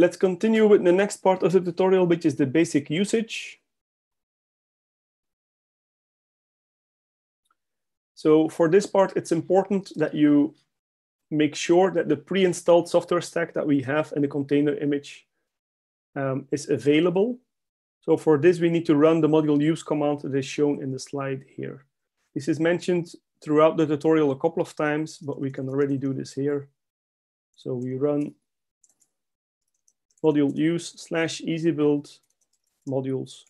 let's continue with the next part of the tutorial, which is the basic usage. So for this part, it's important that you make sure that the pre-installed software stack that we have in the container image um, is available. So for this, we need to run the module use command that is shown in the slide here. This is mentioned throughout the tutorial a couple of times, but we can already do this here. So we run module use slash easy build modules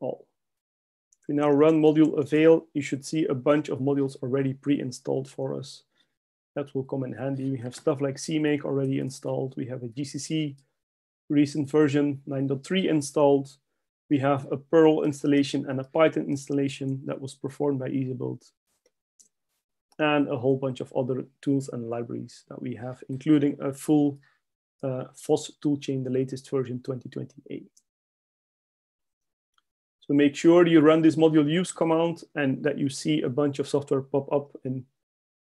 all. If we now run module avail, you should see a bunch of modules already pre-installed for us. That will come in handy. We have stuff like CMake already installed. We have a GCC recent version 9.3 installed. We have a Perl installation and a Python installation that was performed by EasyBuild. And a whole bunch of other tools and libraries that we have, including a full uh, FOSS toolchain, the latest version 2028. So make sure you run this module use command and that you see a bunch of software pop up in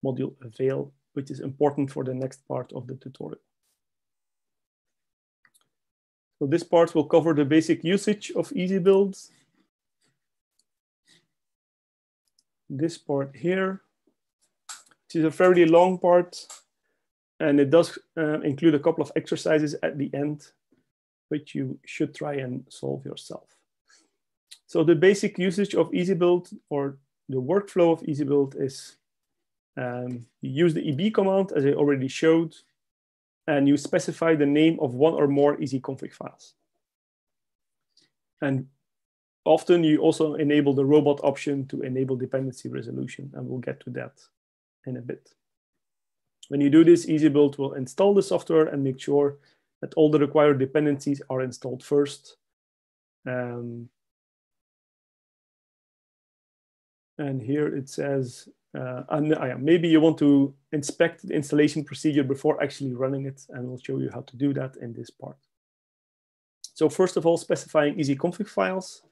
module avail, which is important for the next part of the tutorial. So this part will cover the basic usage of EasyBuild. This part here, which is a fairly long part, and it does uh, include a couple of exercises at the end, which you should try and solve yourself. So the basic usage of EasyBuild or the workflow of EasyBuild is um, you use the EB command as I already showed, and you specify the name of one or more EasyConfig files. And often you also enable the robot option to enable dependency resolution, and we'll get to that in a bit. When you do this, EasyBuild will install the software and make sure that all the required dependencies are installed first. Um, and here it says, uh, and uh, maybe you want to inspect the installation procedure before actually running it, and we'll show you how to do that in this part. So first of all, specifying EasyConfig files.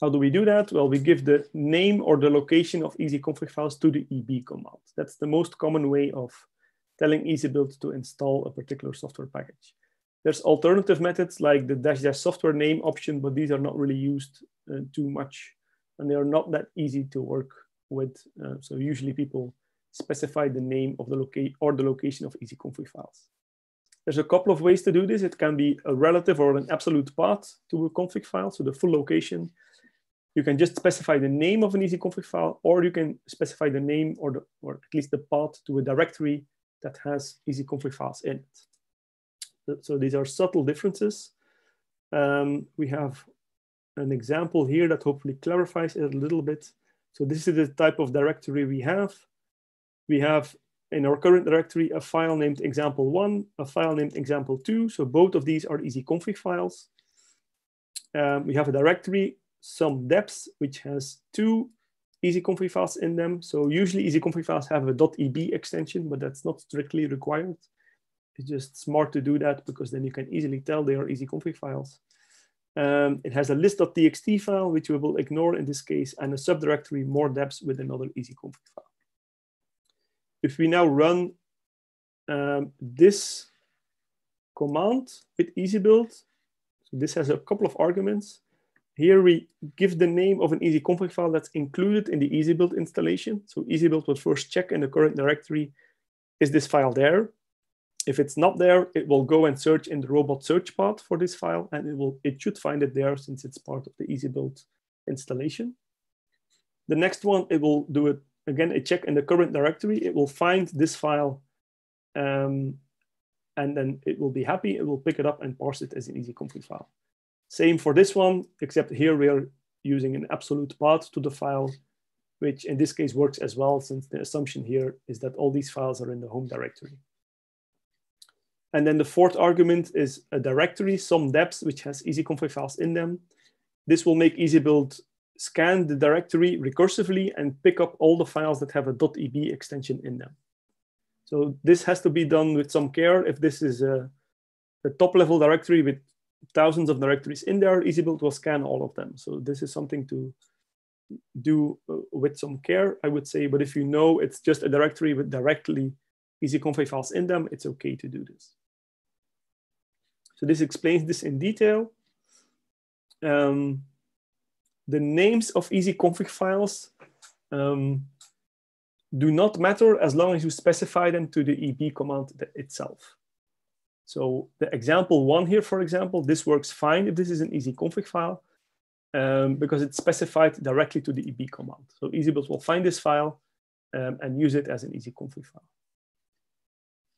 How do we do that? Well, we give the name or the location of EasyConfig files to the EB command. That's the most common way of telling EasyBuild to install a particular software package. There's alternative methods like the dash dash software name option, but these are not really used uh, too much and they are not that easy to work with. Uh, so usually people specify the name of the locate or the location of EasyConfig files. There's a couple of ways to do this. It can be a relative or an absolute path to a config file, so the full location. You can just specify the name of an EasyConfig file, or you can specify the name or, the, or at least the path to a directory that has easy config files in it. So these are subtle differences. Um, we have an example here that hopefully clarifies it a little bit. So this is the type of directory we have. We have in our current directory a file named example1, a file named example2. So both of these are easy config files. Um, we have a directory, some depths, which has two EasyConfig files in them. So usually EasyConfig files have a .eb extension, but that's not strictly required. It's just smart to do that because then you can easily tell they are EasyConfig files. Um, it has a list.txt file, which we will ignore in this case, and a subdirectory more deps with another EasyConfig file. If we now run um, this command with EasyBuild, so this has a couple of arguments. Here we give the name of an EasyConfig file that's included in the EasyBuild installation. So EasyBuild will first check in the current directory, is this file there? If it's not there, it will go and search in the robot search path for this file, and it will it should find it there since it's part of the EasyBuild installation. The next one, it will do it again, a check in the current directory. It will find this file, um, and then it will be happy. It will pick it up and parse it as an EasyConfig file. Same for this one, except here we are using an absolute path to the file, which in this case works as well, since the assumption here is that all these files are in the home directory. And then the fourth argument is a directory, some deps, which has EasyConfig files in them. This will make EasyBuild scan the directory recursively and pick up all the files that have a .eb extension in them. So this has to be done with some care. If this is a, a top level directory with thousands of directories in there, EasyBuild will scan all of them. So this is something to do uh, with some care, I would say. But if you know it's just a directory with directly EasyConfig files in them, it's okay to do this. So this explains this in detail. Um, the names of easyconfig files um, do not matter as long as you specify them to the EB command itself. So the example one here, for example, this works fine if this is an easyconfig file um, because it's specified directly to the EB command. So EasyBuild will find this file um, and use it as an easyconfig file.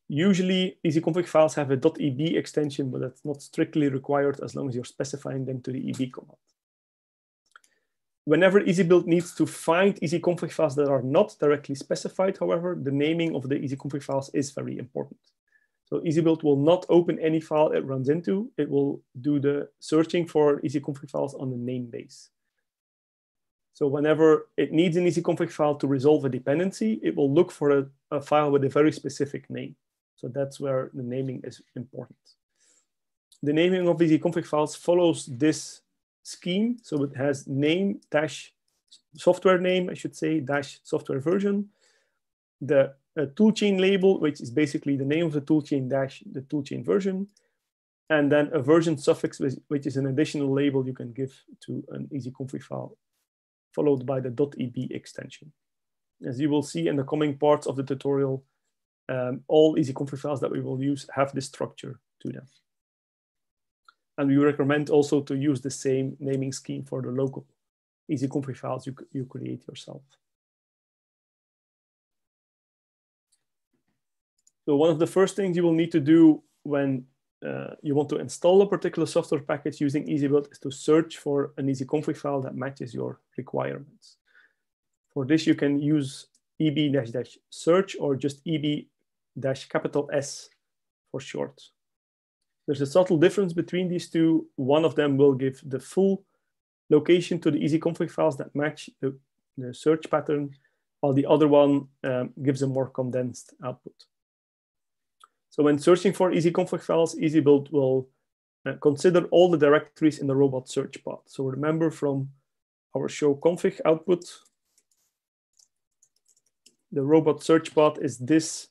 Usually easyconfig files have a .eb extension, but that's not strictly required as long as you're specifying them to the EB command. Whenever EasyBuild needs to find easyconfig files that are not directly specified, however, the naming of the easyconfig files is very important. So EasyBuild will not open any file it runs into. It will do the searching for easyconfig files on the name base. So whenever it needs an easyconfig file to resolve a dependency, it will look for a, a file with a very specific name. So that's where the naming is important. The naming of easyconfig files follows this scheme. So it has name dash software name, I should say, dash software version. The toolchain label, which is basically the name of the toolchain dash the toolchain version. And then a version suffix, which is an additional label you can give to an easyconfig file, followed by the .eb extension. As you will see in the coming parts of the tutorial, um, all easyconfig files that we will use have this structure to them. And we recommend also to use the same naming scheme for the local easyconfig files you, you create yourself. So one of the first things you will need to do when uh, you want to install a particular software package using EasyBuild is to search for an easyconfig file that matches your requirements. For this, you can use eb-search or just eb-capital S for short. There's a subtle difference between these two. One of them will give the full location to the easyconfig files that match the, the search pattern, while the other one um, gives a more condensed output. So when searching for easyconfig files, EasyBuild will uh, consider all the directories in the robot search path. So remember from our show config output, the robot search path is this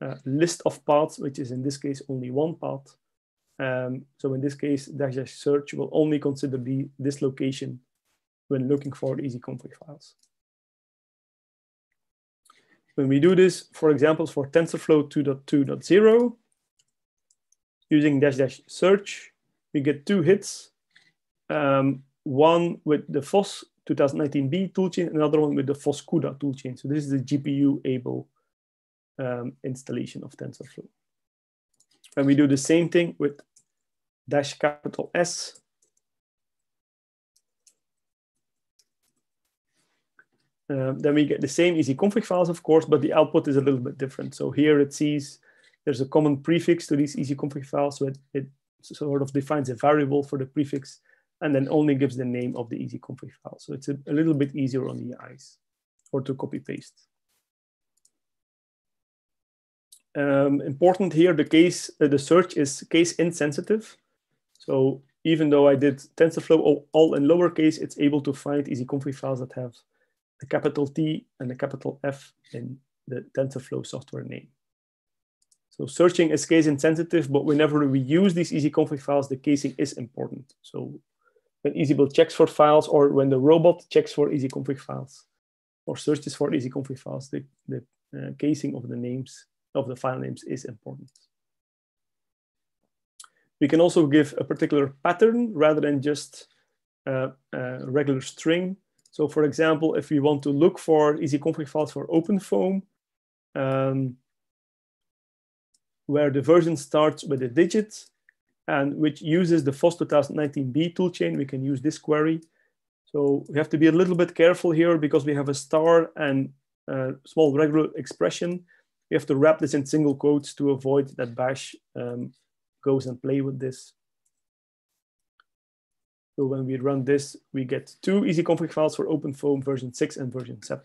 uh, list of paths, which is in this case only one path. Um, so in this case, dash dash search will only consider the, this location when looking for easyconfig files. When we do this, for example, for TensorFlow 2.2.0, using dash dash search, we get two hits. Um, one with the FOSS 2019B toolchain, another one with the FOSS CUDA toolchain. So this is the GPU able um, installation of TensorFlow. And we do the same thing with dash capital S Uh, then we get the same easyconfig files, of course, but the output is a little bit different. So here it sees there's a common prefix to these easyconfig files. So it, it sort of defines a variable for the prefix and then only gives the name of the easyconfig file. So it's a, a little bit easier on the eyes or to copy paste. Um, important here, the case, uh, the search is case insensitive. So even though I did TensorFlow all, all in lowercase, it's able to find easyconfig files that have a capital T and a capital F in the TensorFlow software name. So searching is case insensitive, but whenever we use these easyconfig files, the casing is important. So when EasyBuild checks for files or when the robot checks for easyconfig files or searches for easyconfig files, the, the uh, casing of the names of the file names is important. We can also give a particular pattern rather than just uh, a regular string. So for example, if we want to look for easyconfig files for OpenFOAM, um, where the version starts with a digit and which uses the FOSS 2019B toolchain, we can use this query. So we have to be a little bit careful here because we have a star and a small regular expression. We have to wrap this in single quotes to avoid that bash um, goes and play with this. So when we run this, we get two easyconfig files for OpenFOAM version 6 and version 7.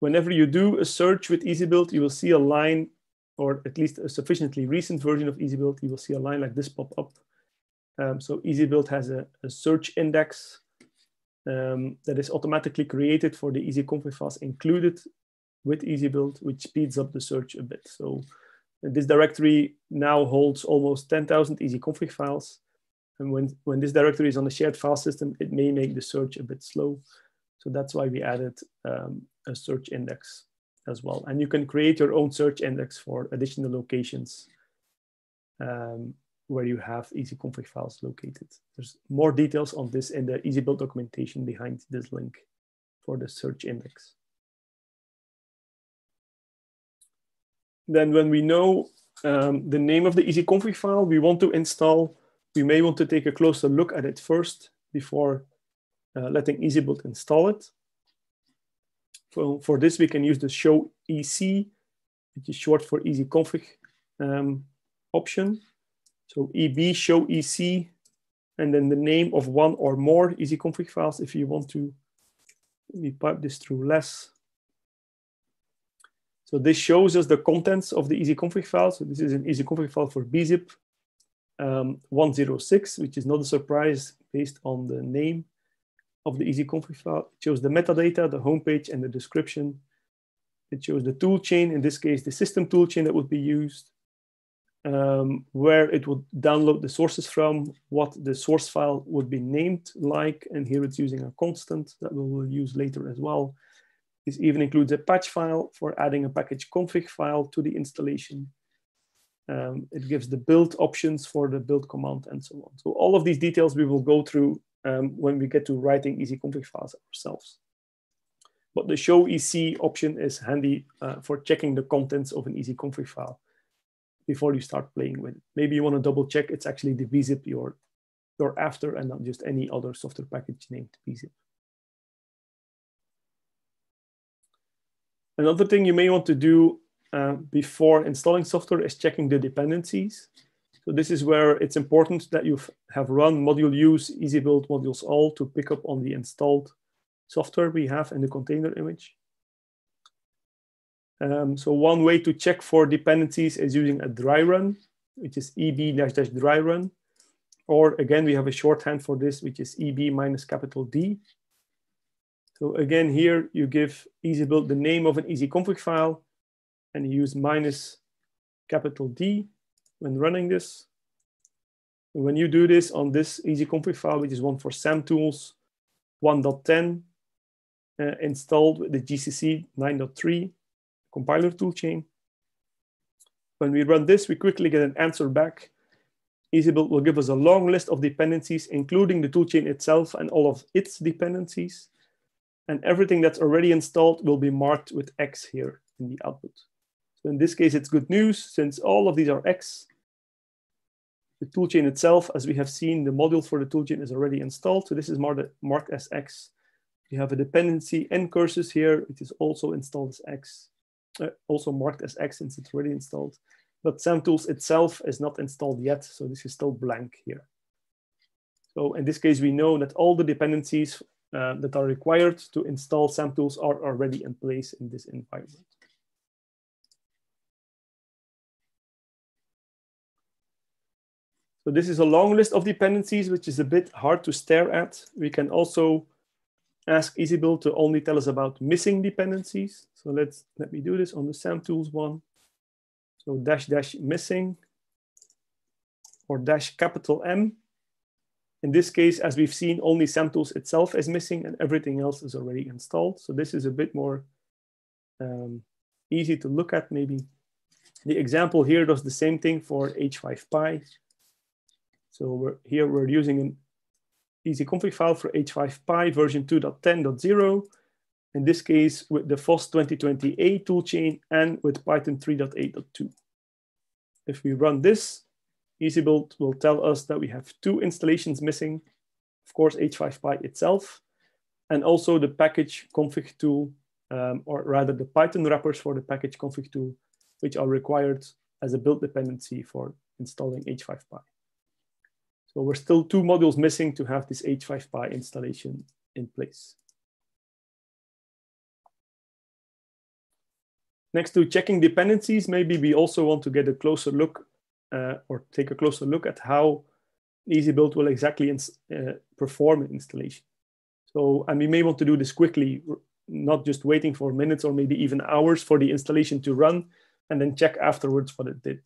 Whenever you do a search with EasyBuild, you will see a line, or at least a sufficiently recent version of EasyBuild, you will see a line like this pop up. Um, so EasyBuild has a, a search index um, that is automatically created for the easyconfig files included with EasyBuild, which speeds up the search a bit. So this directory now holds almost 10,000 easyconfig files. And when, when this directory is on a shared file system, it may make the search a bit slow. So that's why we added um, a search index as well. And you can create your own search index for additional locations um, where you have easyconfig files located. There's more details on this in the EasyBuild documentation behind this link for the search index. Then when we know um, the name of the easyconfig file we want to install, we may want to take a closer look at it first before uh, letting EasyBuild install it. For, for this, we can use the show EC, which is short for easyconfig um, option. So EB show EC, and then the name of one or more easyconfig files if you want to. Let me pipe this through less. So this shows us the contents of the easyconfig file. So this is an easyconfig file for bzip um, 106, which is not a surprise based on the name of the easyconfig file. It shows the metadata, the homepage, and the description. It shows the toolchain, in this case, the system toolchain that would be used, um, where it would download the sources from, what the source file would be named like, and here it's using a constant that we will use later as well. This even includes a patch file for adding a package config file to the installation. Um, it gives the build options for the build command and so on. So all of these details we will go through um, when we get to writing easy config files ourselves. But the show EC option is handy uh, for checking the contents of an easy config file before you start playing with it. Maybe you want to double check it's actually the bzip you're, you're after and not just any other software package named bzip. Another thing you may want to do uh, before installing software is checking the dependencies. So this is where it's important that you have run module use, EasyBuild modules all to pick up on the installed software we have in the container image. Um, so one way to check for dependencies is using a dry run, which is eb dash dash dry run. Or again, we have a shorthand for this, which is eb minus capital D. So again, here you give EasyBuild the name of an easy config file and you use minus capital D when running this. When you do this on this easy config file, which is one for SAMtools 1.10 uh, installed with the GCC 9.3 compiler toolchain. When we run this, we quickly get an answer back. EasyBuild will give us a long list of dependencies, including the toolchain itself and all of its dependencies and everything that's already installed will be marked with X here in the output. So in this case, it's good news since all of these are X. The toolchain itself, as we have seen, the module for the toolchain is already installed. So this is marked, as X. We have a dependency ncurses here, which is also installed as X, uh, also marked as X since it's already installed. But SamTools itself is not installed yet, so this is still blank here. So in this case, we know that all the dependencies uh, that are required to install SAMtools are already in place in this environment. So this is a long list of dependencies, which is a bit hard to stare at. We can also ask EasyBuild to only tell us about missing dependencies. So let's let me do this on the SAMtools one. So dash dash missing or dash capital M in this case, as we've seen, only SamTools itself is missing and everything else is already installed. So this is a bit more um, easy to look at maybe. The example here does the same thing for H5Py. So we're, here we're using an easy config file for H5Py version 2.10.0. In this case, with the FOSS 2020A toolchain and with Python 3.8.2. If we run this, EasyBuild will tell us that we have two installations missing, of course, H5Py itself, and also the package config tool, um, or rather the Python wrappers for the package config tool, which are required as a build dependency for installing H5Py. So we're still two modules missing to have this H5Py installation in place. Next to checking dependencies, maybe we also want to get a closer look uh, or take a closer look at how EasyBuild will exactly uh, perform an installation. So, and we may want to do this quickly not just waiting for minutes or maybe even hours for the installation to run and then check afterwards what it did.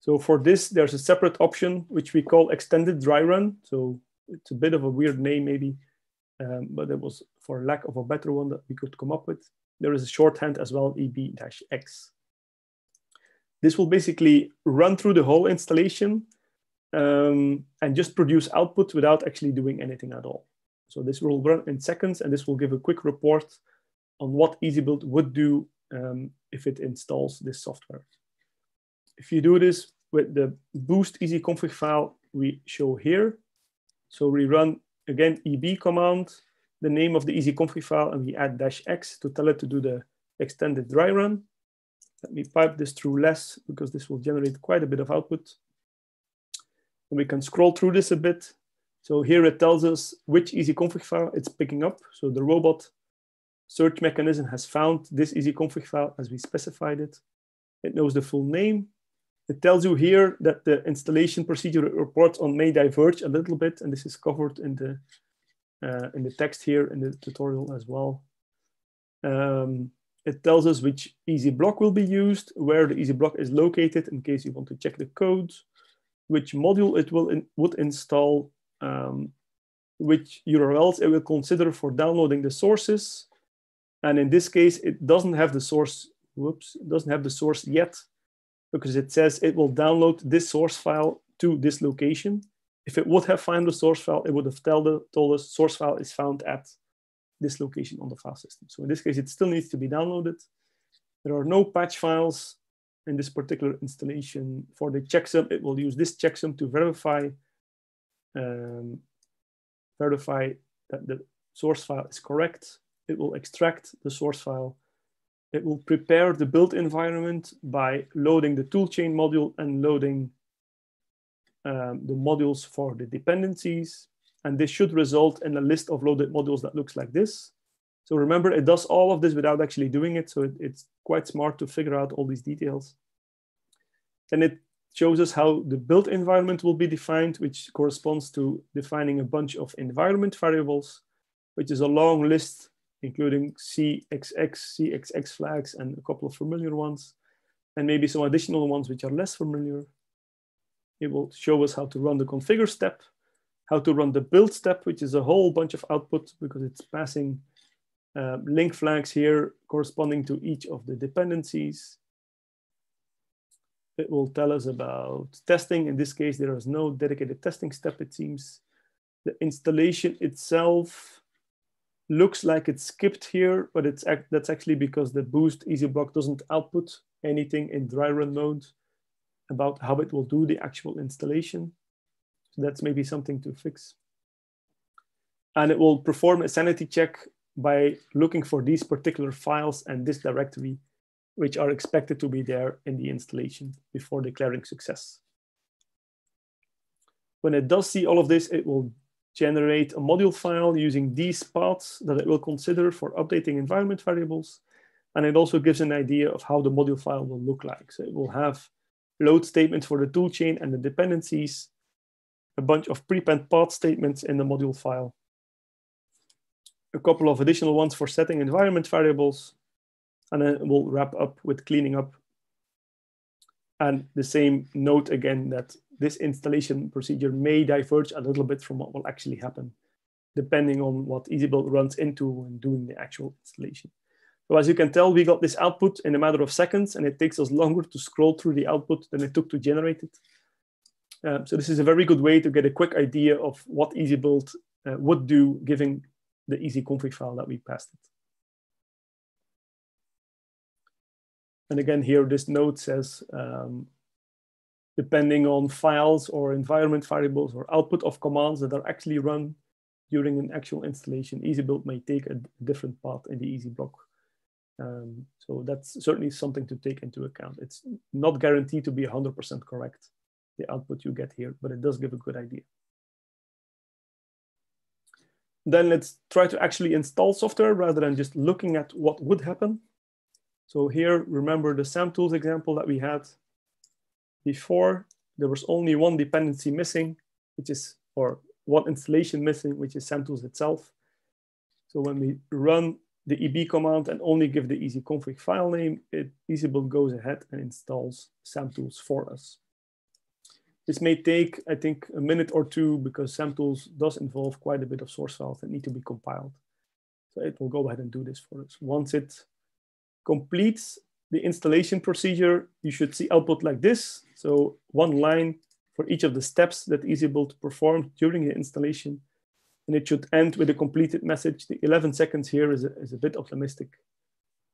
So for this, there's a separate option, which we call extended dry run. So it's a bit of a weird name maybe, um, but it was for lack of a better one that we could come up with. There is a shorthand as well, EB-X. This will basically run through the whole installation um, and just produce output without actually doing anything at all. So this will run in seconds and this will give a quick report on what EasyBuild would do um, if it installs this software. If you do this with the boost easy config file we show here, so we run again EB command, the name of the easy config file, and we add dash X to tell it to do the extended dry run. Let me pipe this through less because this will generate quite a bit of output. And we can scroll through this a bit. So here it tells us which easy config file it's picking up. So the robot search mechanism has found this easy config file as we specified it. It knows the full name. It tells you here that the installation procedure reports on may diverge a little bit, and this is covered in the uh, in the text here in the tutorial as well. Um, it tells us which easy block will be used, where the easy block is located in case you want to check the code, which module it will in, would install, um, which URLs it will consider for downloading the sources. And in this case, it doesn't have the source, whoops, doesn't have the source yet because it says it will download this source file to this location. If it would have found the source file, it would have told, told us source file is found at this location on the file system. So in this case, it still needs to be downloaded. There are no patch files in this particular installation. For the checksum, it will use this checksum to verify, um, verify that the source file is correct. It will extract the source file. It will prepare the build environment by loading the toolchain module and loading um, the modules for the dependencies. And this should result in a list of loaded modules that looks like this. So remember, it does all of this without actually doing it. So it, it's quite smart to figure out all these details. Then it shows us how the build environment will be defined, which corresponds to defining a bunch of environment variables, which is a long list, including CXX, CXX flags, and a couple of familiar ones, and maybe some additional ones which are less familiar. It will show us how to run the configure step, how to run the build step, which is a whole bunch of output because it's passing uh, link flags here corresponding to each of the dependencies. It will tell us about testing. In this case, there is no dedicated testing step, it seems. The installation itself looks like it's skipped here, but it's that's actually because the boost EasyBlock doesn't output anything in dry run mode about how it will do the actual installation. So that's maybe something to fix. And it will perform a sanity check by looking for these particular files and this directory, which are expected to be there in the installation before declaring success. When it does see all of this, it will generate a module file using these paths that it will consider for updating environment variables. And it also gives an idea of how the module file will look like. So it will have load statements for the toolchain and the dependencies, a bunch of prepend path statements in the module file, a couple of additional ones for setting environment variables, and then we'll wrap up with cleaning up. And the same note again that this installation procedure may diverge a little bit from what will actually happen, depending on what EasyBuild runs into when doing the actual installation. So as you can tell, we got this output in a matter of seconds, and it takes us longer to scroll through the output than it took to generate it. Um, so this is a very good way to get a quick idea of what EasyBuild uh, would do given the easy config file that we passed it. And again, here this note says, um, depending on files or environment variables or output of commands that are actually run during an actual installation, EasyBuild may take a different path in the EasyBlock. Um, so that's certainly something to take into account. It's not guaranteed to be 100% correct the output you get here, but it does give a good idea. Then let's try to actually install software rather than just looking at what would happen. So here, remember the SAMtools example that we had before. There was only one dependency missing, which is, or one installation missing, which is SAMtools itself. So when we run the eb command and only give the easyconfig file name, it EasyBuild goes ahead and installs SAMtools for us. This may take, I think, a minute or two because SAMtools does involve quite a bit of source files that need to be compiled. So it will go ahead and do this for us. Once it completes the installation procedure, you should see output like this. So one line for each of the steps that EasyBuild performed during the installation. And it should end with a completed message. The 11 seconds here is a, is a bit optimistic.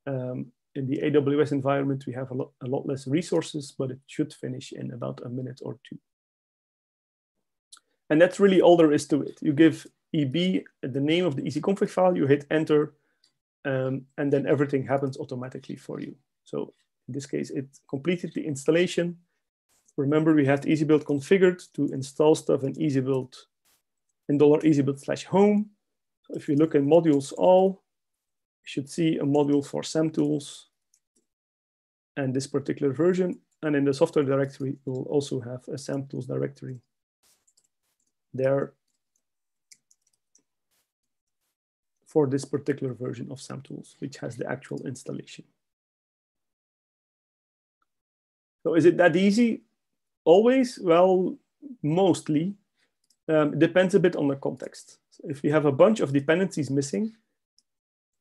Um, in the AWS environment, we have a lot, a lot less resources, but it should finish in about a minute or two. And that's really all there is to it. You give EB the name of the easyconfig file, you hit enter, um, and then everything happens automatically for you. So in this case, it completed the installation. Remember, we had EasyBuild configured to install stuff in EasyBuild in dollar $EasyBuild slash home. So if you look in modules all, should see a module for SAMtools and this particular version. And in the software directory, you'll also have a SAMtools directory there for this particular version of SAMtools, which has the actual installation. So is it that easy? Always? Well, mostly. Um, it depends a bit on the context. So if you have a bunch of dependencies missing,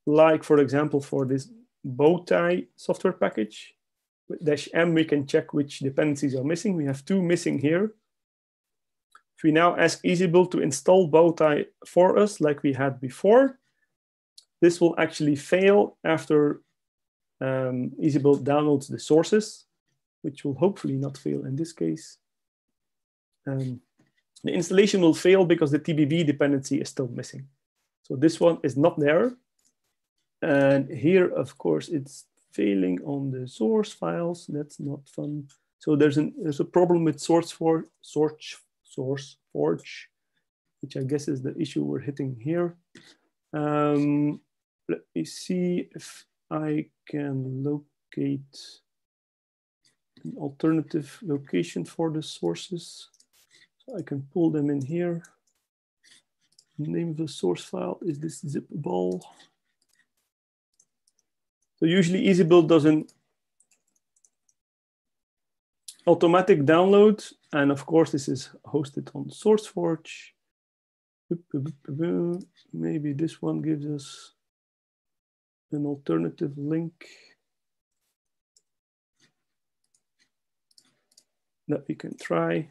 like for example, for this bowtie software package, with dash M, we can check which dependencies are missing. We have two missing here. If we now ask EasyBuild to install bowtie for us, like we had before, this will actually fail after um, EasyBuild downloads the sources, which will hopefully not fail in this case. Um, the installation will fail because the TBB dependency is still missing. So this one is not there. And here, of course, it's failing on the source files. That's not fun. So there's, an, there's a problem with source for source, source forge, which I guess is the issue we're hitting here. Um, let me see if I can locate an alternative location for the sources. So I can pull them in here. Name of the source file is this zip ball. So usually EasyBuild does an automatic download. And of course, this is hosted on SourceForge. Maybe this one gives us an alternative link. that we can try.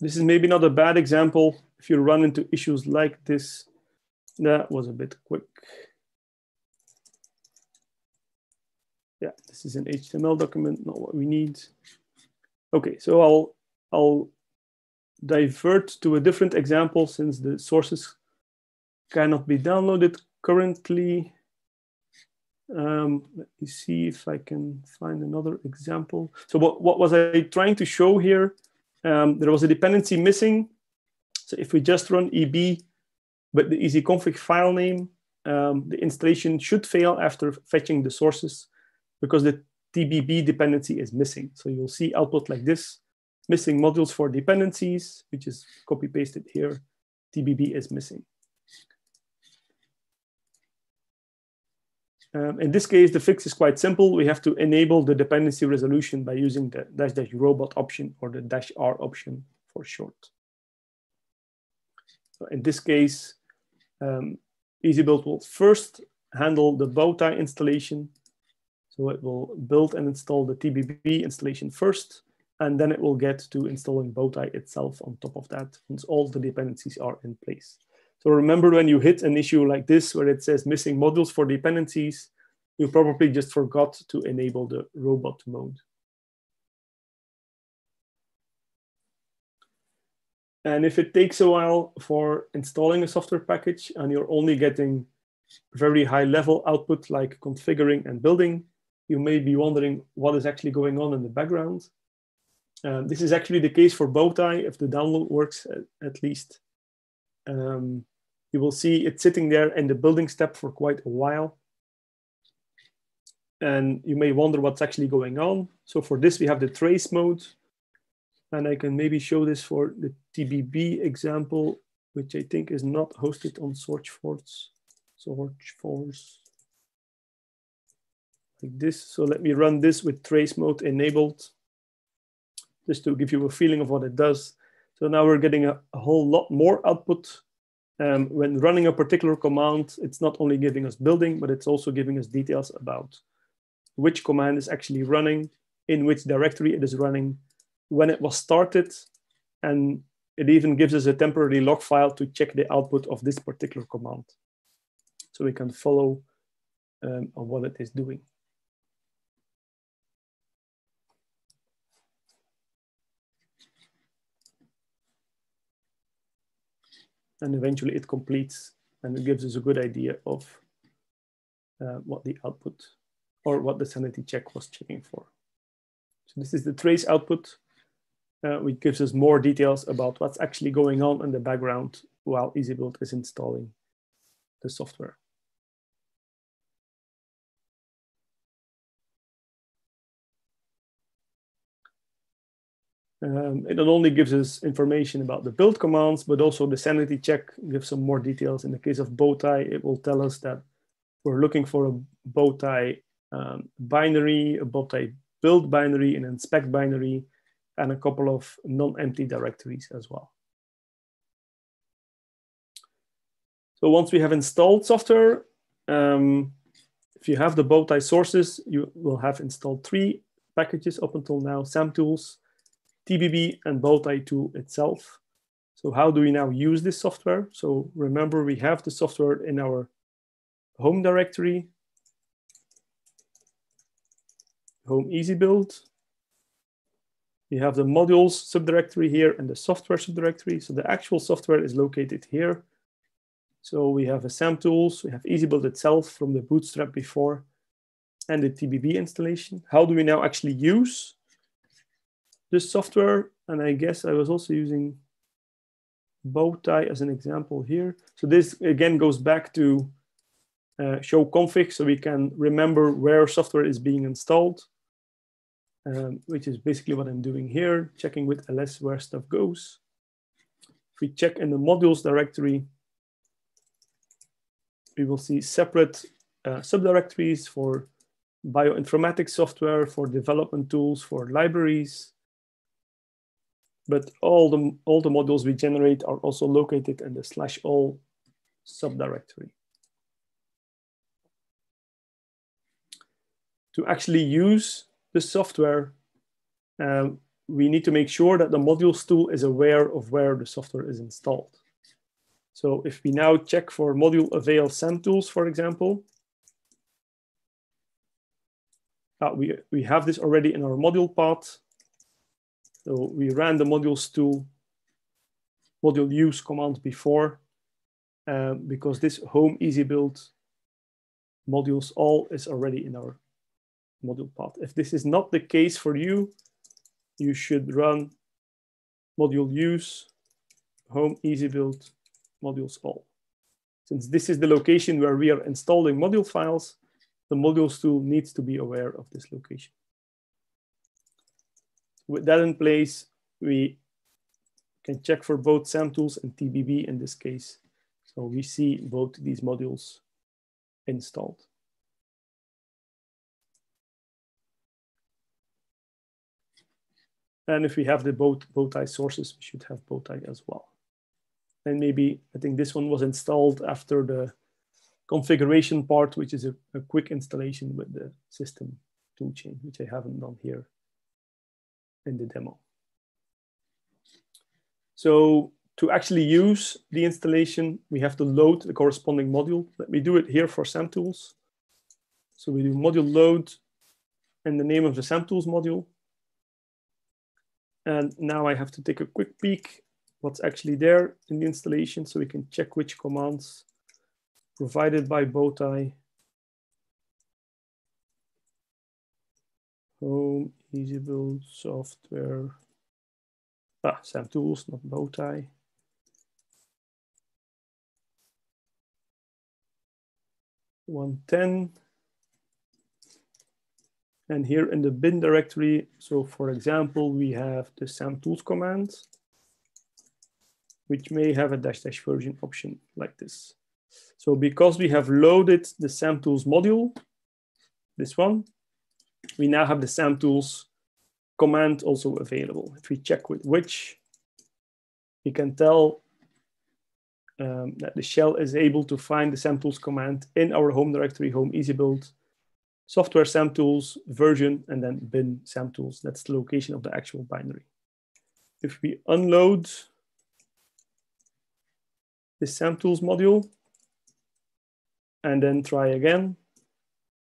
This is maybe not a bad example if you run into issues like this. That was a bit quick. Yeah, this is an HTML document, not what we need. Okay, so I'll, I'll divert to a different example since the sources cannot be downloaded currently. Um, let me see if I can find another example. So what, what was I trying to show here? Um, there was a dependency missing. So if we just run EB, but the easyconfig file name, um, the installation should fail after fetching the sources because the TBB dependency is missing. So you'll see output like this, missing modules for dependencies, which is copy pasted here. TBB is missing. Um, in this case, the fix is quite simple. We have to enable the dependency resolution by using the dash dash robot option or the dash R option for short. So in this case, um, EasyBuild will first handle the bowtie installation. So it will build and install the TBB installation first, and then it will get to installing bowtie itself on top of that once all the dependencies are in place. So remember when you hit an issue like this where it says missing modules for dependencies, you probably just forgot to enable the robot mode. And if it takes a while for installing a software package and you're only getting very high level output like configuring and building, you may be wondering what is actually going on in the background. Um, this is actually the case for Bowtie if the download works at, at least. Um, you will see it sitting there in the building step for quite a while. And you may wonder what's actually going on. So for this, we have the trace mode. And I can maybe show this for the TBB example, which I think is not hosted on SourceForge. Torch force like this. So let me run this with trace mode enabled, just to give you a feeling of what it does. So now we're getting a, a whole lot more output. Um, when running a particular command, it's not only giving us building, but it's also giving us details about which command is actually running, in which directory it is running, when it was started, and it even gives us a temporary log file to check the output of this particular command. So we can follow um, on what it is doing. And eventually it completes and it gives us a good idea of uh, what the output or what the sanity check was checking for. So this is the trace output, uh, which gives us more details about what's actually going on in the background while EasyBuild is installing the software. Um, it not only gives us information about the build commands, but also the sanity check gives some more details. In the case of bowtie, it will tell us that we're looking for a bowtie um, binary, a bowtie build binary, an inspect binary, and a couple of non-empty directories as well. So once we have installed software, um, if you have the bowtie sources, you will have installed three packages up until now, SAMtools, TBB and Bowtie tool itself. So how do we now use this software? So remember, we have the software in our home directory, home easy build. We have the modules subdirectory here and the software subdirectory. So the actual software is located here. So we have a SAMtools, we have EasyBuild itself from the bootstrap before, and the TBB installation. How do we now actually use this software, and I guess I was also using Bowtie as an example here. So this again goes back to uh, show config so we can remember where software is being installed, um, which is basically what I'm doing here, checking with ls where stuff goes. If we check in the modules directory, we will see separate uh, subdirectories for bioinformatics software, for development tools, for libraries, but all the, all the modules we generate are also located in the slash all subdirectory. To actually use the software, um, we need to make sure that the modules tool is aware of where the software is installed. So if we now check for module avail SAMtools, for example, uh, we, we have this already in our module path. So we ran the modules tool module use command before uh, because this home easy build modules all is already in our module path. If this is not the case for you, you should run module use home easy build modules all. Since this is the location where we are installing module files, the modules tool needs to be aware of this location with that in place, we can check for both SAMtools and TBB in this case. So we see both these modules installed. And if we have the both bowtie sources, we should have bowtie as well. And maybe, I think this one was installed after the configuration part, which is a, a quick installation with the system toolchain, which I haven't done here in the demo. So to actually use the installation, we have to load the corresponding module. Let me do it here for SAMtools. So we do module load and the name of the SAMtools module. And now I have to take a quick peek what's actually there in the installation so we can check which commands provided by Bowtie. Home Easy build software. Ah, SAMtools, not Bowtie. One ten. And here in the bin directory, so for example, we have the SAMtools command, which may have a dash dash version option like this. So because we have loaded the SAMtools module, this one, we now have the SAMtools command also available. If we check with which, we can tell um, that the shell is able to find the SAMtools command in our home directory, home EasyBuild, software SAMtools, version, and then bin SAMtools. That's the location of the actual binary. If we unload the SAMtools module and then try again,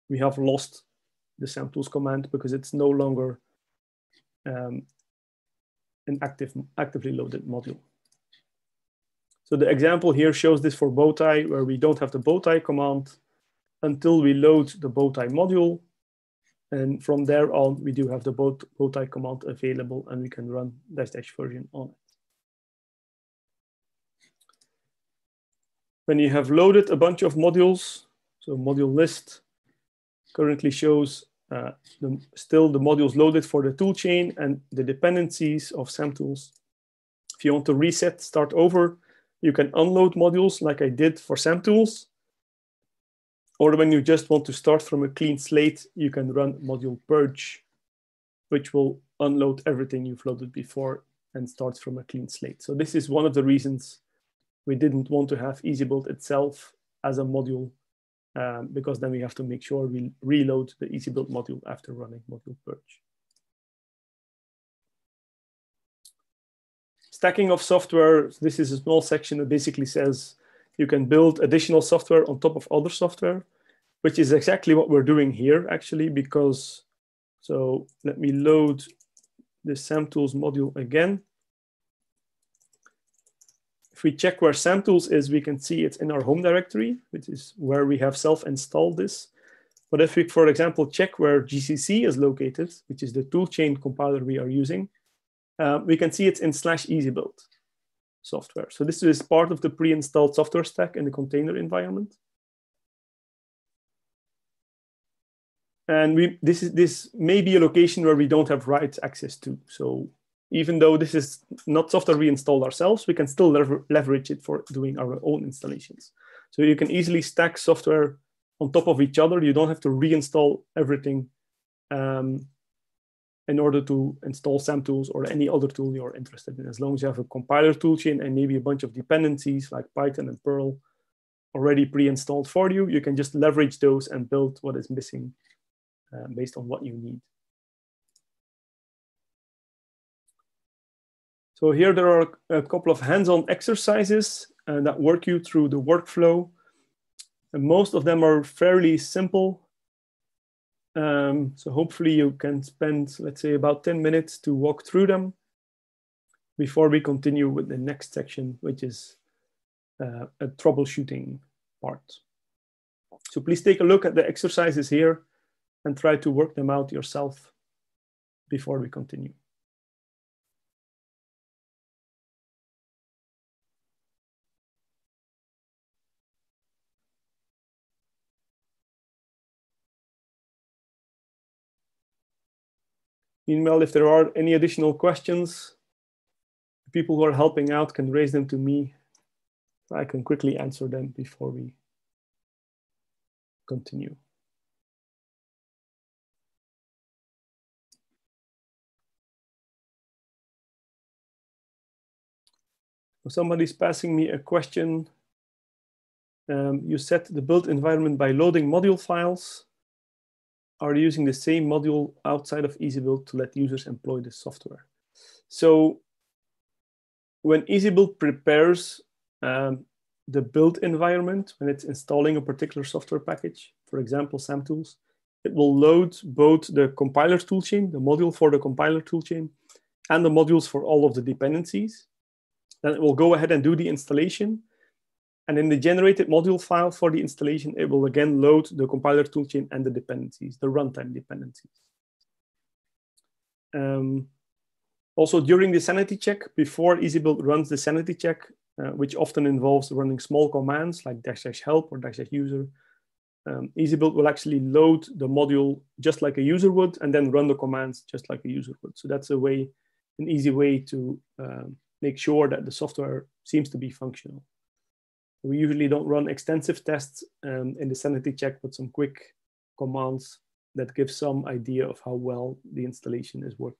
we have lost the SAMtools command because it's no longer um, an active, actively loaded module. So the example here shows this for bowtie, where we don't have the bowtie command until we load the bowtie module. And from there on, we do have the bowtie command available and we can run dash dash version on it. When you have loaded a bunch of modules, so module list currently shows uh, the, still the modules loaded for the toolchain and the dependencies of SAMtools. If you want to reset, start over, you can unload modules like I did for SAMtools. Or when you just want to start from a clean slate, you can run module purge, which will unload everything you've loaded before and starts from a clean slate. So this is one of the reasons we didn't want to have EasyBuild itself as a module um, because then we have to make sure we reload the EasyBuild module after running module purge. Stacking of software, this is a small section that basically says you can build additional software on top of other software, which is exactly what we're doing here actually, because, so let me load the SAMtools module again. We check where SAMtools is, we can see it's in our home directory, which is where we have self-installed this. But if we, for example, check where GCC is located, which is the toolchain compiler we are using, uh, we can see it's in slash EasyBuild software. So this is part of the pre-installed software stack in the container environment. And we, this, is, this may be a location where we don't have write access to. So even though this is not software we installed ourselves, we can still lever leverage it for doing our own installations. So you can easily stack software on top of each other. You don't have to reinstall everything um, in order to install SAMtools or any other tool you're interested in. As long as you have a compiler toolchain and maybe a bunch of dependencies like Python and Perl already pre-installed for you, you can just leverage those and build what is missing uh, based on what you need. So here there are a couple of hands-on exercises uh, that work you through the workflow. And most of them are fairly simple. Um, so hopefully you can spend, let's say, about 10 minutes to walk through them before we continue with the next section, which is uh, a troubleshooting part. So please take a look at the exercises here and try to work them out yourself before we continue. Meanwhile, if there are any additional questions, people who are helping out can raise them to me. I can quickly answer them before we continue. Somebody's passing me a question. Um, you set the build environment by loading module files are using the same module outside of EasyBuild to let users employ the software. So when EasyBuild prepares um, the build environment, when it's installing a particular software package, for example, SAMtools, it will load both the compiler toolchain, the module for the compiler toolchain, and the modules for all of the dependencies. Then it will go ahead and do the installation. And in the generated module file for the installation, it will again load the compiler toolchain and the dependencies, the runtime dependencies. Um, also, during the sanity check, before EasyBuild runs the sanity check, uh, which often involves running small commands like dash dash help or dash dash user, um, EasyBuild will actually load the module just like a user would and then run the commands just like a user would. So that's a way, an easy way to um, make sure that the software seems to be functional. We usually don't run extensive tests um, in the sanity check, but some quick commands that give some idea of how well the installation is working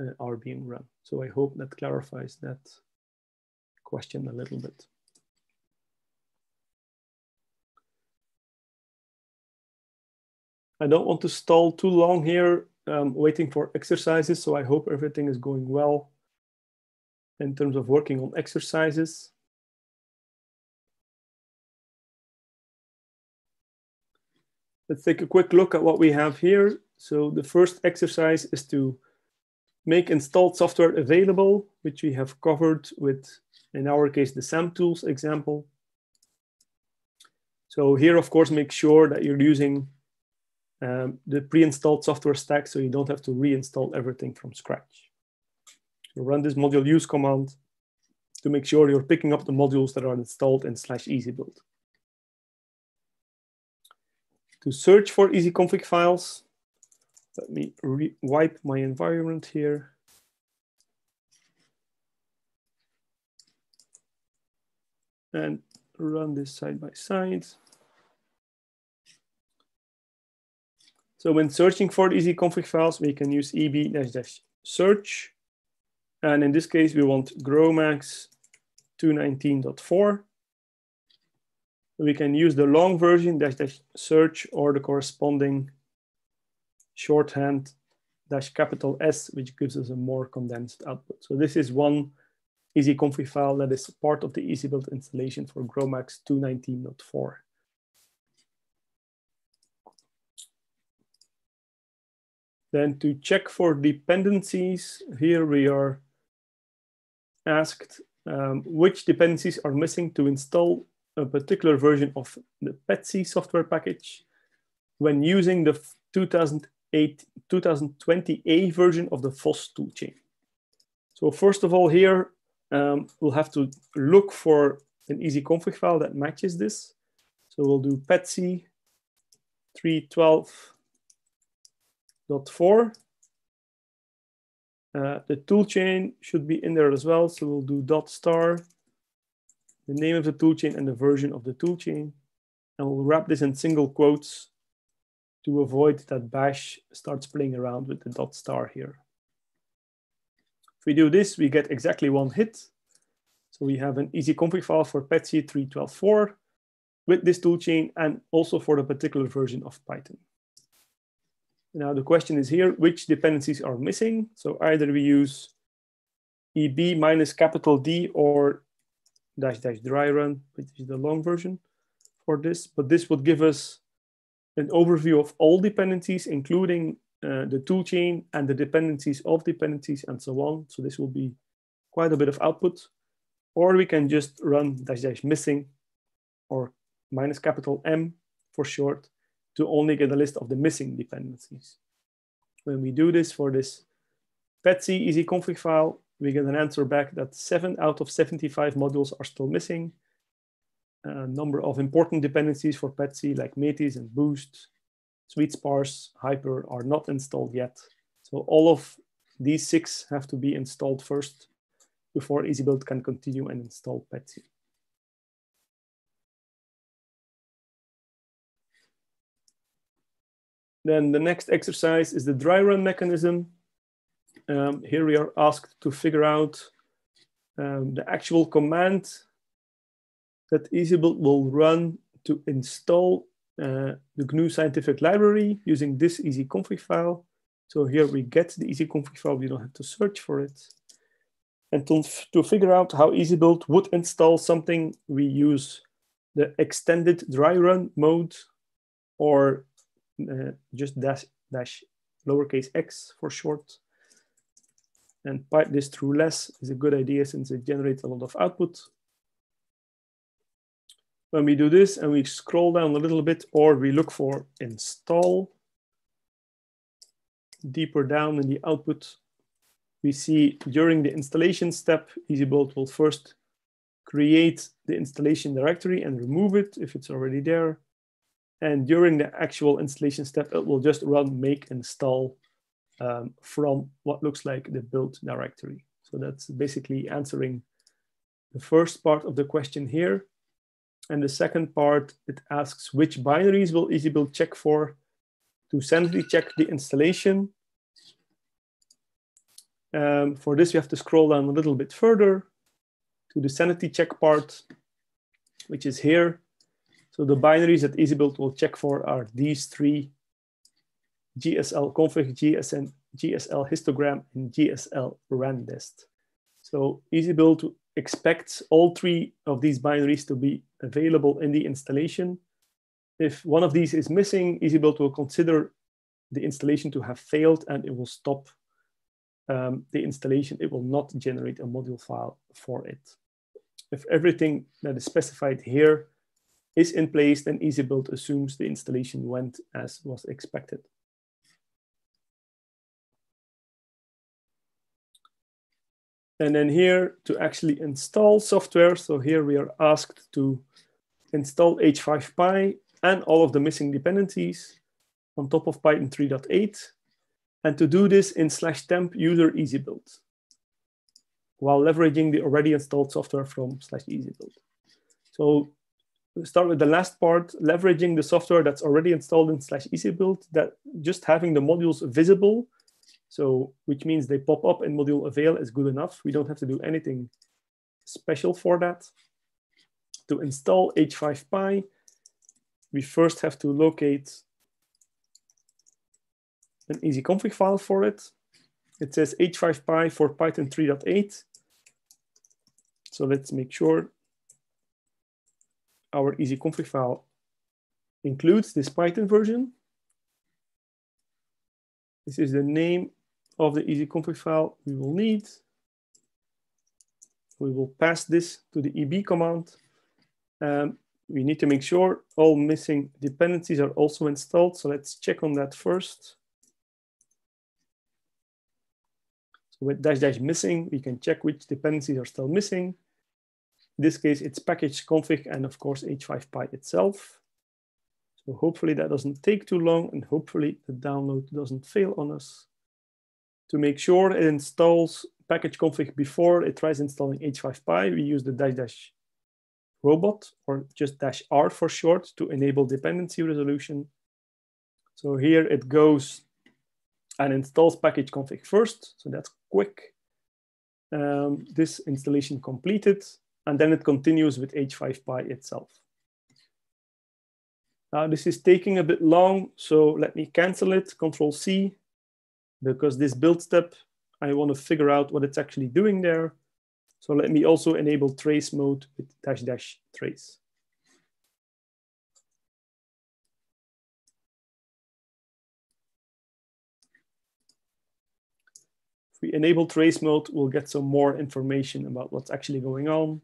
uh, are being run. So I hope that clarifies that question a little bit. I don't want to stall too long here um, waiting for exercises, so I hope everything is going well in terms of working on exercises. Let's take a quick look at what we have here. So the first exercise is to make installed software available, which we have covered with, in our case, the SAMtools example. So here, of course, make sure that you're using um, the pre-installed software stack so you don't have to reinstall everything from scratch. So run this module use command to make sure you're picking up the modules that are installed in slash easybuild. To search for easyconfig files, let me wipe my environment here. And run this side by side. So when searching for easy config files, we can use eb dash search. And in this case, we want GROMACS 219.4. We can use the long version dash dash search or the corresponding shorthand dash capital S, which gives us a more condensed output. So this is one easy config file that is part of the easybuild installation for GROMACS 219.4. Then to check for dependencies, here we are asked um, which dependencies are missing to install a particular version of the PETSc software package when using the 2008, 2020A version of the FOSS toolchain. So first of all here, um, we'll have to look for an easy config file that matches this. So we'll do PETSc 312 dot four. Uh, the toolchain should be in there as well. So we'll do dot star, the name of the toolchain and the version of the toolchain. And we'll wrap this in single quotes to avoid that bash starts playing around with the dot star here. If we do this, we get exactly one hit. So we have an easy config file for PETSc 3.12.4 with this toolchain and also for the particular version of Python. Now the question is here, which dependencies are missing? So either we use EB minus capital D or dash dash dry run, which is the long version for this. But this would give us an overview of all dependencies, including uh, the toolchain and the dependencies of dependencies and so on. So this will be quite a bit of output. Or we can just run dash dash missing or minus capital M for short to only get a list of the missing dependencies. When we do this for this PETSc easy config file, we get an answer back that seven out of 75 modules are still missing. A number of important dependencies for PETSc like Metis and Boost, SuiteSparse, Hypre are not installed yet. So all of these six have to be installed first before EasyBuild can continue and install PETSc. Then the next exercise is the dry run mechanism. Um, here we are asked to figure out um, the actual command that EasyBuild will run to install uh, the GNU scientific library using this easy config file. So here we get the easy config file, we don't have to search for it. And to, to figure out how EasyBuild would install something, we use the extended dry run mode or uh, just dash, dash lowercase x for short. And pipe this through less is a good idea since it generates a lot of output. When we do this and we scroll down a little bit or we look for install, deeper down in the output, we see during the installation step, EasyBuild will first create the installation directory and remove it if it's already there. And during the actual installation step, it will just run make install um, from what looks like the build directory. So that's basically answering the first part of the question here. And the second part, it asks which binaries will EasyBuild check for to sanity check the installation. Um, for this, we have to scroll down a little bit further to the sanity check part, which is here. So the binaries that EasyBuild will check for are these three, GSL config, GSN, GSL histogram, and GSL randist. So EasyBuild expects all three of these binaries to be available in the installation. If one of these is missing, EasyBuild will consider the installation to have failed and it will stop um, the installation. It will not generate a module file for it. If everything that is specified here is in place, then EasyBuild assumes the installation went as was expected. And then here to actually install software. So here we are asked to install H5Py and all of the missing dependencies on top of Python 3.8. And to do this in slash temp user EasyBuild while leveraging the already installed software from slash EasyBuild. So we start with the last part, leveraging the software that's already installed in slash EasyBuild, that just having the modules visible so which means they pop up in module avail is good enough. We don't have to do anything special for that. To install H5Py, we first have to locate an easy config file for it. It says H5Py for Python 3.8. So let's make sure our easy config file includes this Python version. This is the name of the easy config file we will need. We will pass this to the EB command. Um, we need to make sure all missing dependencies are also installed. So let's check on that first. So with dash dash missing, we can check which dependencies are still missing. In this case, it's package config and of course H5Py itself. So hopefully that doesn't take too long and hopefully the download doesn't fail on us to make sure it installs package config before it tries installing H5Py, we use the dash dash robot or just dash R for short to enable dependency resolution. So here it goes and installs package config first. So that's quick. Um, this installation completed, and then it continues with H5Py itself. Now this is taking a bit long, so let me cancel it, Control C, because this build step, I want to figure out what it's actually doing there. So let me also enable trace mode with dash dash trace. If we enable trace mode, we'll get some more information about what's actually going on.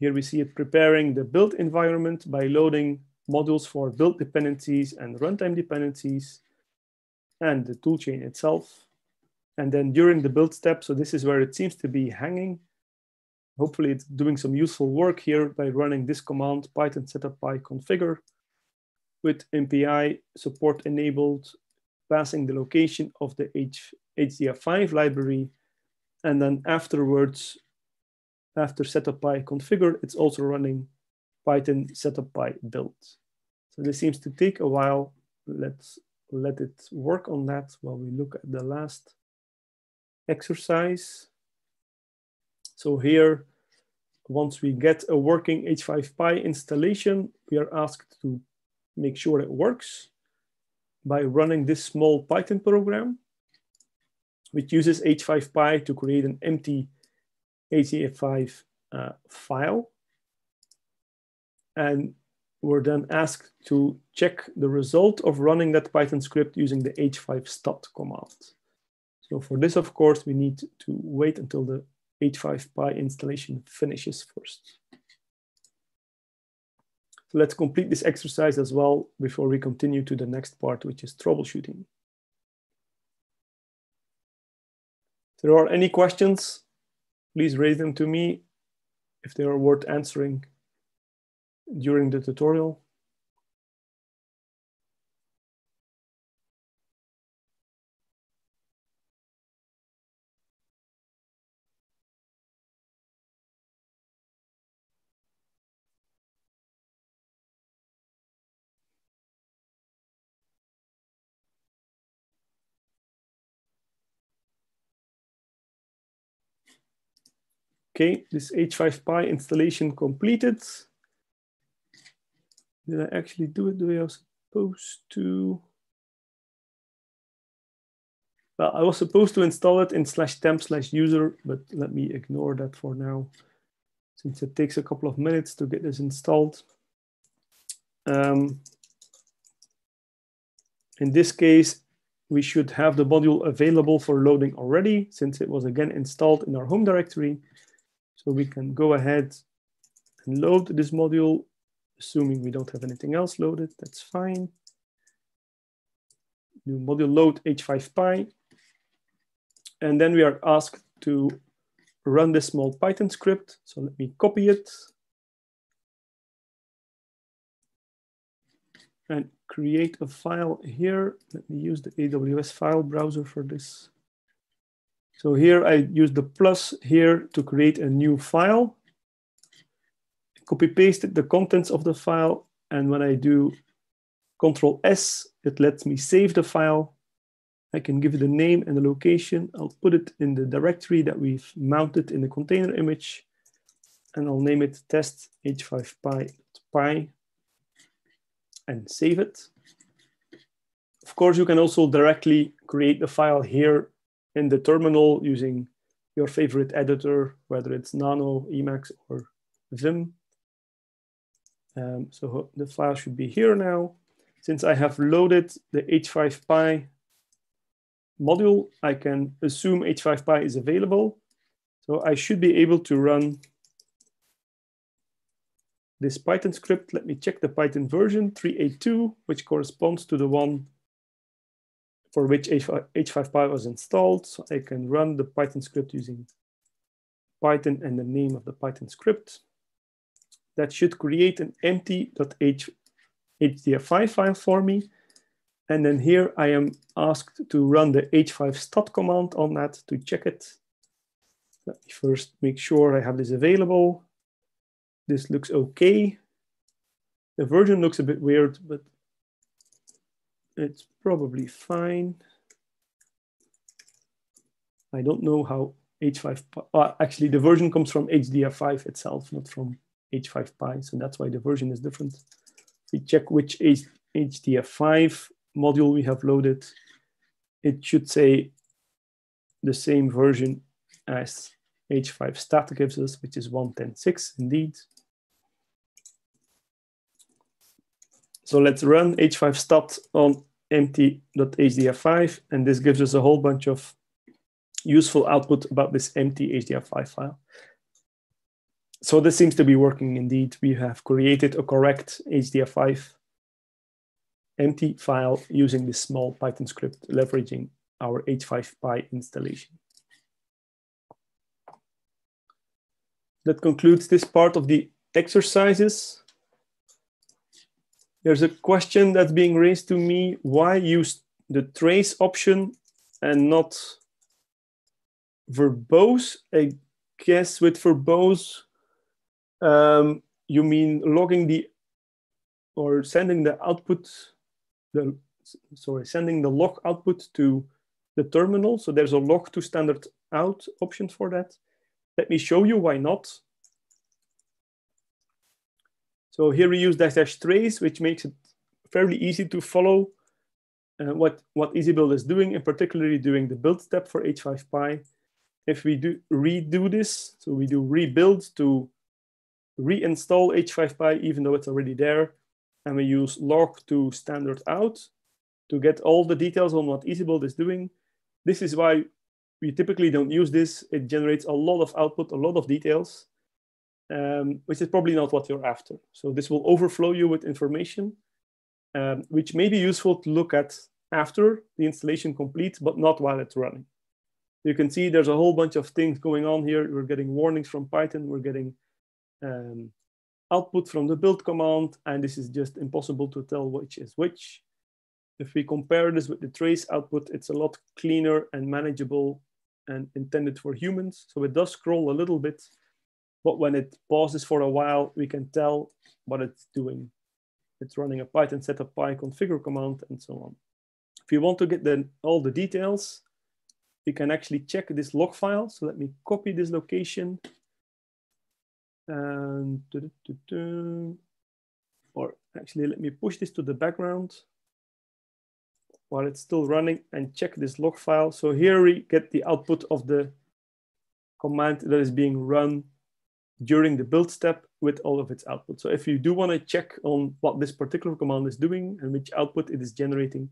Here we see it preparing the build environment by loading modules for build dependencies and runtime dependencies and the toolchain itself. And then during the build step, so this is where it seems to be hanging. Hopefully it's doing some useful work here by running this command, python setup py configure with MPI support enabled, passing the location of the H HDF5 library. And then afterwards, after setup py configure, it's also running Python setup py build. So this seems to take a while. Let's let it work on that while we look at the last exercise. So here, once we get a working H5Py installation, we are asked to make sure it works by running this small Python program, which uses H5Py to create an empty HDF5 uh, file. And we're then asked to check the result of running that Python script using the h5stat command. So for this, of course, we need to wait until the h5py installation finishes first. So let's complete this exercise as well before we continue to the next part, which is troubleshooting. If there are any questions, please raise them to me if they are worth answering during the tutorial. Okay, this H5Py installation completed. Did I actually do it the way I was supposed to? Well, I was supposed to install it in slash temp slash user, but let me ignore that for now, since it takes a couple of minutes to get this installed. Um, in this case, we should have the module available for loading already, since it was again installed in our home directory. So we can go ahead and load this module, assuming we don't have anything else loaded, that's fine. Do module load h5py. And then we are asked to run this small Python script. So let me copy it. And create a file here. Let me use the AWS file browser for this. So here I use the plus here to create a new file. Copy pasted the contents of the file. And when I do Control S, it lets me save the file. I can give it a name and a location. I'll put it in the directory that we've mounted in the container image. And I'll name it test h5py and save it. Of course, you can also directly create the file here in the terminal using your favorite editor, whether it's Nano, Emacs, or Vim. Um, so the file should be here now. Since I have loaded the H5Py module, I can assume H5Py is available. So I should be able to run this Python script. Let me check the Python version 382, which corresponds to the one for which H5Py was installed. So I can run the Python script using Python and the name of the Python script. That should create an empty.hdf5 file for me. And then here I am asked to run the h5stat command on that to check it. Let me first make sure I have this available. This looks okay. The version looks a bit weird, but it's probably fine. I don't know how H5, uh, actually the version comes from HDF5 itself, not from H5Py. So that's why the version is different. We check which H HDF5 module we have loaded, it should say the same version as H5 stat gives us, which is 110.6 indeed. So let's run H5 stat on empty.hdf5, and this gives us a whole bunch of useful output about this empty HDF5 file. So this seems to be working indeed. We have created a correct HDF5 empty file using this small Python script leveraging our H5Py installation. That concludes this part of the exercises. There's a question that's being raised to me. Why use the trace option and not verbose? I guess with verbose, um, you mean logging the or sending the output the sorry sending the log output to the terminal. So there's a log to standard out option for that. Let me show you why not. So here we use dash dash trace, which makes it fairly easy to follow uh, what, what EasyBuild is doing, and particularly doing the build step for H5Py. If we do redo this, so we do rebuild to reinstall H5Py, even though it's already there, and we use log to standard out to get all the details on what EasyBuild is doing. This is why we typically don't use this. It generates a lot of output, a lot of details, um, which is probably not what you're after. So this will overflow you with information, um, which may be useful to look at after the installation complete, but not while it's running. You can see there's a whole bunch of things going on here. We're getting warnings from Python. We're getting um, output from the build command, and this is just impossible to tell which is which. If we compare this with the trace output, it's a lot cleaner and manageable and intended for humans. So it does scroll a little bit, but when it pauses for a while, we can tell what it's doing. It's running a Python setup py configure command and so on. If you want to get the, all the details, we can actually check this log file. So let me copy this location Um, and or actually, let me push this to the background while it's still running and check this log file. So here we get the output of the command that is being run during the build step with all of its output. So if you do want to check on what this particular command is doing and which output it is generating,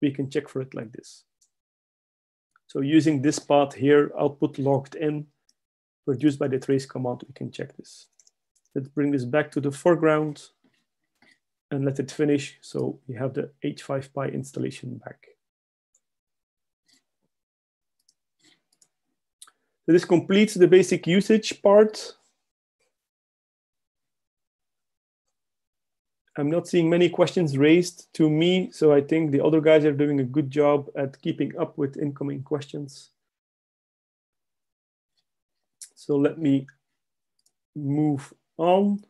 we can check for it like this. So using this path here, output logged in, produced by the trace command, we can check this. Let's bring this back to the foreground and let it finish. So we have the H5Py installation back. So this completes the basic usage part. I'm not seeing many questions raised to me, so I think the other guys are doing a good job at keeping up with incoming questions. So let me move on.